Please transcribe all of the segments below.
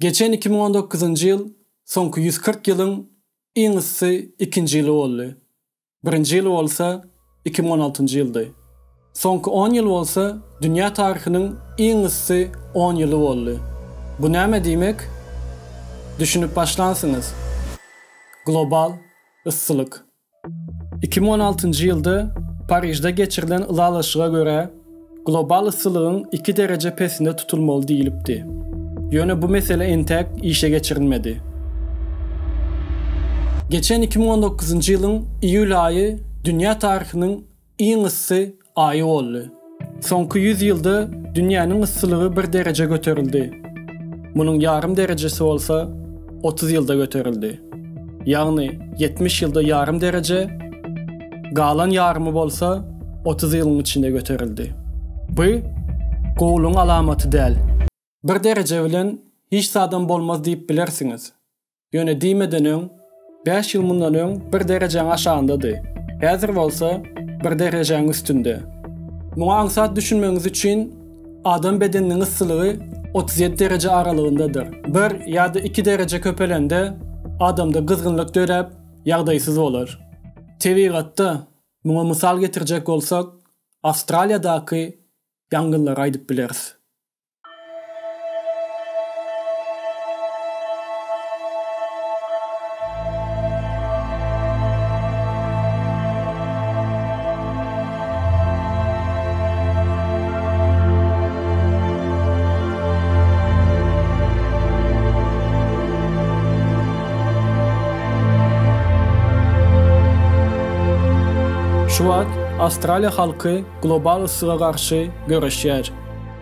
Geçen 2019 yıl sonku 140 yılın iň ıssy ikinji ýyly boldy. Birinji ýyly bolsa 2016 ýyldy. Sonku 10 ýyl bolsa dünýä taryhynyň iň ıssy 10 ýyly boldy. Bu näme diýmek? Düşünüp başlansyňyz. Global ıssylyk. 2016 ýylda Parijde geçirilen ılalaşığa göre global ısılığın 2 derece pesinde tutulmalı diýilipdi. Yöne bu mesele entek işe geçirilmedi. Geçen 2019 yılın Iyul ayı dünya tarihinin iň ıssy ayı oldu. Sonku 100 yılda dünyanın ısılığı 1 derece götürüldü. Bunun yarım derecesi olsa 30 yılda götürüldü. Yani 70 yılda yarım derece, galan yarımı bolsa 30 yılın içinde götürüldü. Bu, goğulun alamatı değil. Bir derece bilen hiç sadan bolmaz deyip bilersiniz. Yöne diýmeden öň 5 ýyl mundan öň bir derejeň aşaňdady. Häzir bolsa bir derejeň üstünde. Muňa aňsat düşünmeňiz üçin adam bedeniniň ıssylygy 37 derece aralygyndadyr. Bir ýa-da 2 derece köpelende adamda gyzgynlyk dörep ýagdaýsyz bolar. Tebigatda muňa mysal getirjek bolsak, Australiýadaky ýangynlary aýdyp bileris. Şu wagt Australiýa halky global ısıga garşy görüşýär.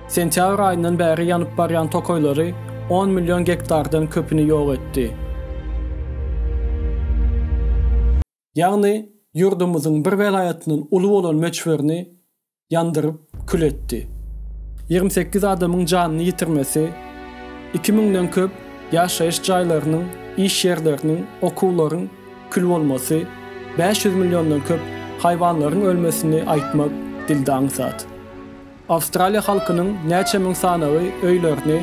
Sentýabr aýyndan bäri ýanyp barýan tokoýlary 10 milyon gektardan köpüni ýok etdi. Ýagny ýurdumyzyň bir welaýatynyň uly bolan meçwerini ýandyryp kül etdi. 28 adamyň janyny ýitirmesi, 2000den köp ýaşaýyş jaýlarynyň, iş ýerleriniň, okullaryň kül bolmasy, 500 milyondan köp hayvanların ölmesini aýtmak dilde zat. Avustralya halkynyň näçe ming sanawy öýlerini,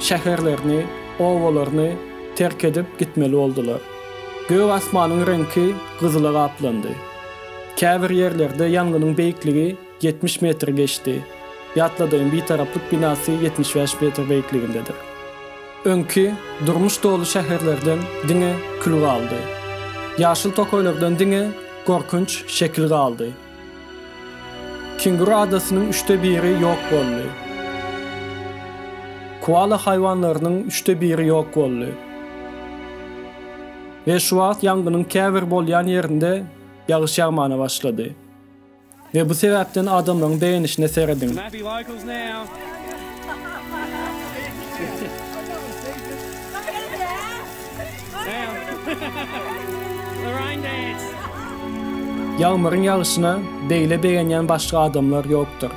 şäherlerini, owalaryny terk edip gitmeli boldular. Göw asmanyň rengi gyzyla gaplandy. Käbir ýerlerde ýanglynyň beýikligi 70 metr geçdi. Ýatladığım bir taraplyk binasy 75 metr beýikligindedir. Öňki durmuş dolu şäherlerden diňe kül aldy. Ýaşyl tokoýlardan diňe korkunç şekil kaldı. Kinguru adasının üçte biri yok bollu. Koala hayvanlarının üçte biri yok bollu. Ve şu an yangının käbir bolyan yerinde yağış yağmana başladı. Ve bu sebepten adamların beğenişine seredin. The rain dance. Yağmurun yağışına beyle beğenyen başka adamlar yoktur.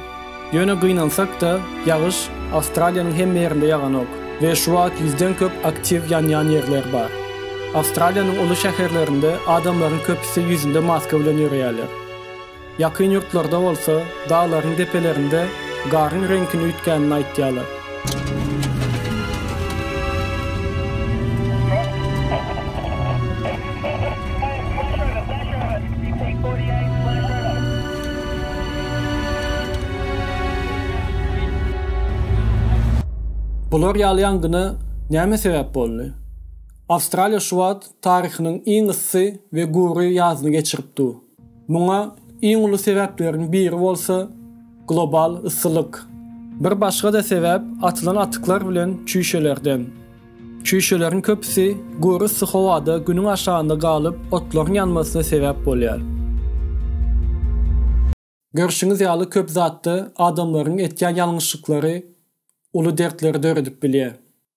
Yöne gıynansak da yağış Avustralya'nın hem yerinde yağan ok ve şu an yüzden köp aktif yan yan yerler var. Avustralya'nın ulu şehirlerinde adamların köpüsü yüzünde maske bilen yürüyerler. Yakın yurtlarda olsa dağların depelerinde garın renkini ütkenini aittiyalar. Bular ýaly ýangyny näme sebäp boldy? Avstraliýa şuwat taryhynyň iň issy we gury ýazyny geçiripdi. Muňa iň uly sebäplerin biri bolsa global ıssylyk. Bir başga da sebäp atylan atyklar bilen çüýşelerden. Çüýşeleriň köpüsi gury issy howada günüň aşagynda galyp otlaryň ýanmasyna sebäp bolýar. Görüşüňiz ýaly köp zatdy adamlaryň etýän ýalňyşlyklary ulu dertleri döredip bilýär.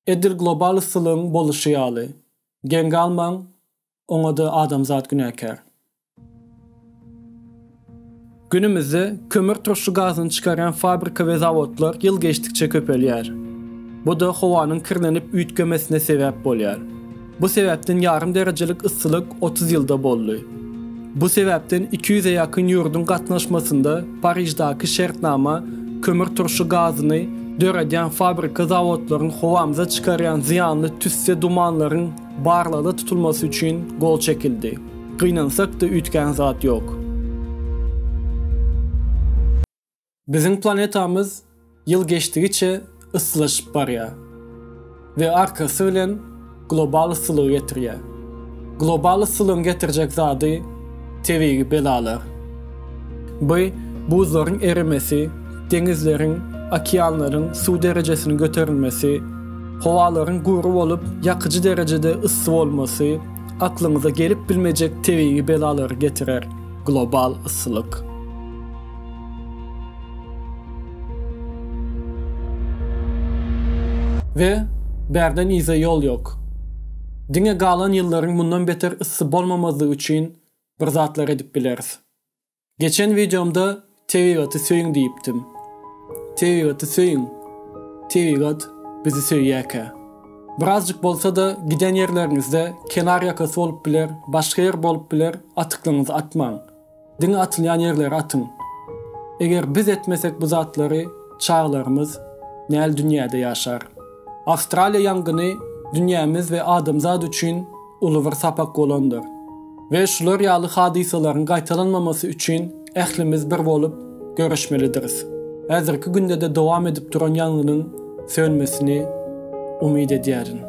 Edir global ıssylygyň boluşy ýaly. Gen galmaň, oňa da adamzat günäkär. Günümizde kömür turşu gazını çıkaran fabrika ve zavodlar yıl geçtikçe köpelýär. Bu da howanyň kirlenip üýtgemesine sebäp bolýar. Bu sebäpden yarım derecelik ıssylyk 30 ýylda boldy. Bu sebäpden 200'e ýakyn ýurdun gatnaşmasynda Parijdaky şertnama kömür turşu gazyny dörediyen fabrika zavodlaryň howamyza çykarýan ziýanly tüsse dumanlaryň barlada tutulması üçin gol çekildi. Gynansak da ütgän zat ýok. Bizim planetamız ýyl geçdigiçe ıssylaşyp barýar we arkasy bilen global ıssylygy getirýär. Global ıssylygyň getirjek zady tebigi belalar. Bu buzlaryň erimesi, denizlerin, okeanlaryň su derejesini göterilmesi, howalaryň guru bolup ýakyjy derejede ıssy bolmasy aklymyza gelip bilmejek tebigi belalary getirer. Global ıssylyk. Ve berden ize yol yok. Dine galan yılların bundan beter ısı bolmamazlığı için bir zatlar edip bileriz. Geçen videomda tevigatı söyün deyiptim. Tevigatı söyün. Tevigat bizi söyyäke. Birazcık bolsa da giden yerlerinizde kenar yakası olup biler, başka yer bolup biler, atıklığınızı atman. Dine atılyan yerleri atın. Eger biz etmesek bu zatları, çağlarımız näl dünyada yaşar. Avustralya yangını dünyamız ve adamzad üçün ulu bir sapak golandır. Ve şular ýaly hadisaların gaýtalanmamasy üçün ählimiz bir bolup görüşmelidiriz. Häzirki günde de dowam edip duran ýanglynyň sönmesini umid edýärin.